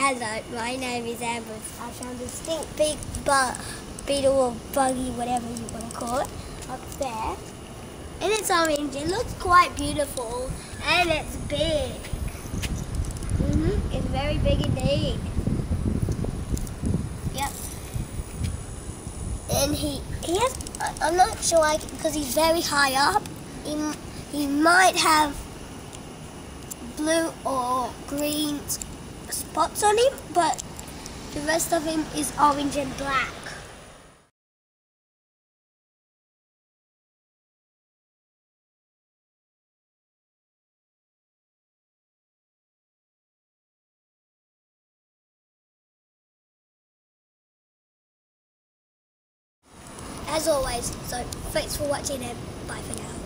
Hello, my name is Ambrose. I found a stink big but beetle or buggy, whatever you want to call it, up there. And it's orange. It looks quite beautiful and it's big. Mm hmm It's very big indeed. Yep. And he he has. I'm not sure because he's very high up. He he might have blue or green spots on him, but the rest of him is orange and black. As always, so thanks for watching and bye for now.